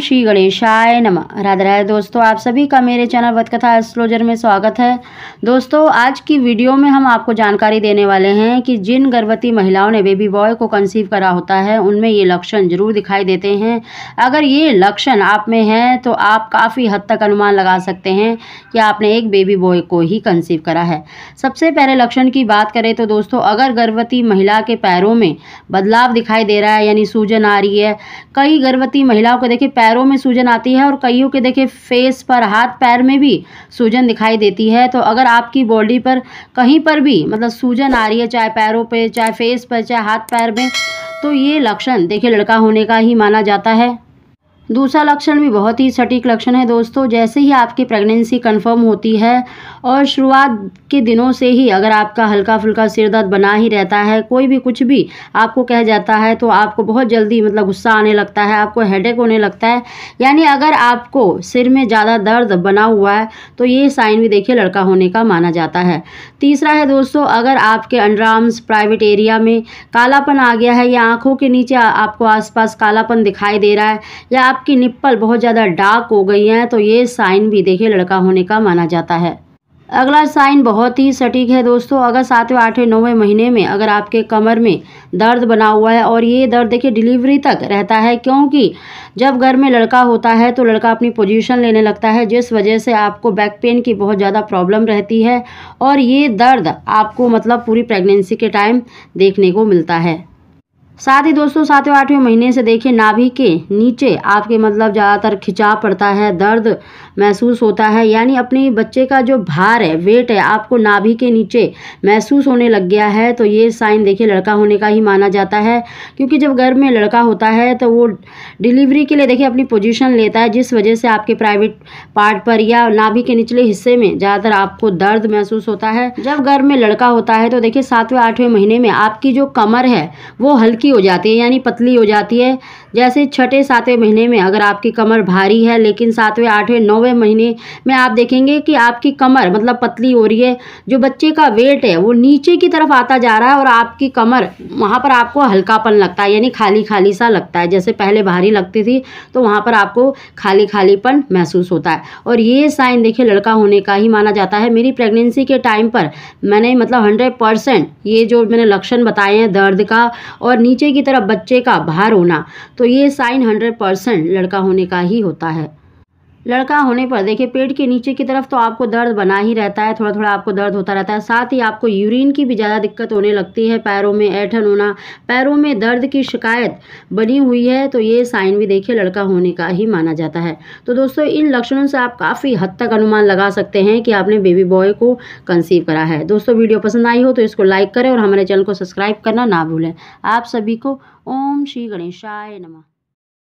श्री गणेशाय नमः। राधा राधे दोस्तों, आप सभी का मेरे चैनल वत कथा एस्ट्रोलॉजर में स्वागत है। दोस्तों, आज की वीडियो में हम आपको जानकारी देने वाले हैं कि जिन गर्भवती महिलाओं ने बेबी बॉय को कंसीव करा होता है, उनमें ये लक्षण ज़रूर दिखाई देते हैं। अगर ये लक्षण आप में है तो आप काफ़ी हद तक अनुमान लगा सकते हैं कि आपने एक बेबी बॉय को ही कंसीव करा है। सबसे पहले लक्षण की बात करें तो दोस्तों, अगर गर्भवती महिला के पैरों में बदलाव दिखाई दे रहा है, यानी सूजन आ रही है, कई गर्भवती महिलाओं को देखिए पैरों में सूजन आती है और कईयों के देखिए फेस पर, हाथ पैर में भी सूजन दिखाई देती है। तो अगर आपकी बॉडी पर कहीं पर भी मतलब सूजन आ रही है, चाहे पैरों पे, चाहे फेस पर, चाहे हाथ पैर में तो ये लक्षण, देखिए, लड़का होने का ही माना जाता है। दूसरा लक्षण भी बहुत ही सटीक लक्षण है दोस्तों, जैसे ही आपकी प्रेगनेंसी कंफर्म होती है और शुरुआत के दिनों से ही अगर आपका हल्का फुल्का सिर दर्द बना ही रहता है, कोई भी कुछ भी आपको कह जाता है तो आपको बहुत जल्दी मतलब गुस्सा आने लगता है, आपको हेडेक होने लगता है। यानी अगर आपको सिर में ज़्यादा दर्द बना हुआ है तो ये साइन भी देखिए लड़का होने का माना जाता है। तीसरा है दोस्तों, अगर आपके अंडरआर्म्स प्राइवेट एरिया में कालापन आ गया है या आँखों के नीचे आपको आसपास कालापन दिखाई दे रहा है, या आप आपकी निप्पल बहुत ज़्यादा डार्क हो गई हैं तो ये साइन भी देखिए, लड़का होने का माना जाता है। अगला साइन बहुत ही सटीक है दोस्तों, अगर सातवें, आठवें, नौवें महीने में अगर आपके कमर में दर्द बना हुआ है और ये दर्द देखिए डिलीवरी तक रहता है, क्योंकि जब घर में लड़का होता है तो लड़का अपनी पोजीशन लेने लगता है, जिस वजह से आपको बैक पेन की बहुत ज़्यादा प्रॉब्लम रहती है और ये दर्द आपको मतलब पूरी प्रेगनेंसी के टाइम देखने को मिलता है। साथ ही दोस्तों, सातवें, आठवें महीने से देखिए, नाभि के नीचे आपके मतलब ज़्यादातर खिंचाव पड़ता है, दर्द महसूस होता है। यानी अपने बच्चे का जो भार है वेट है, आपको नाभि के नीचे महसूस होने लग गया है तो ये साइन देखिए, लड़का होने का ही माना जाता है। क्योंकि जब घर में लड़का होता है तो वो डिलीवरी के लिए देखिए, अपनी पोजिशन लेता है, जिस वजह से आपके प्राइवेट पार्ट पर या नाभि के निचले हिस्से में ज़्यादातर आपको दर्द महसूस होता है। जब घर में लड़का होता है तो देखिए, सातवें, आठवें महीने में आपकी जो कमर है, वो हल्की हो जाती है, यानी पतली हो जाती है। जैसे छठे, सातवें महीने में अगर आपकी कमर भारी है, लेकिन सातवें, आठवें, नौवें महीने में आप देखेंगे कि आपकी कमर मतलब पतली हो रही है, जो बच्चे का वेट है, वो नीचे की तरफ़ आता जा रहा है और आपकी कमर वहाँ पर आपको हल्कापन लगता है, यानी खाली खाली सा लगता है। जैसे पहले भारी लगती थी तो वहाँ पर आपको खाली खालीपन महसूस होता है। और ये साइन देखिए, लड़का होने का ही माना जाता है। मेरी प्रेगनेंसी के टाइम पर मैंने मतलब हंड्रेड ये जो मैंने लक्षण बताए हैं, दर्द का और नीचे की तरफ़ बच्चे का भार होना तो ये साइन हंड्रेड परसेंट लड़का होने का ही होता है। लड़का होने पर, देखिए, पेट के नीचे की तरफ़ तो आपको दर्द बना ही रहता है थोड़ा थोड़ा आपको दर्द होता रहता है। साथ ही आपको यूरिन की भी ज़्यादा दिक्कत होने लगती है, पैरों में ऐठन होना, पैरों में दर्द की शिकायत बनी हुई है तो ये साइन भी देखिए, लड़का होने का ही माना जाता है। तो दोस्तों, इन लक्षणों से आप काफ़ी हद तक अनुमान लगा सकते हैं कि आपने बेबी बॉय को कंसीव करा है। दोस्तों, वीडियो पसंद आई हो तो इसको लाइक करें और हमारे चैनल को सब्सक्राइब करना ना भूलें। आप सभी को ओम श्री गणेशाय नमः।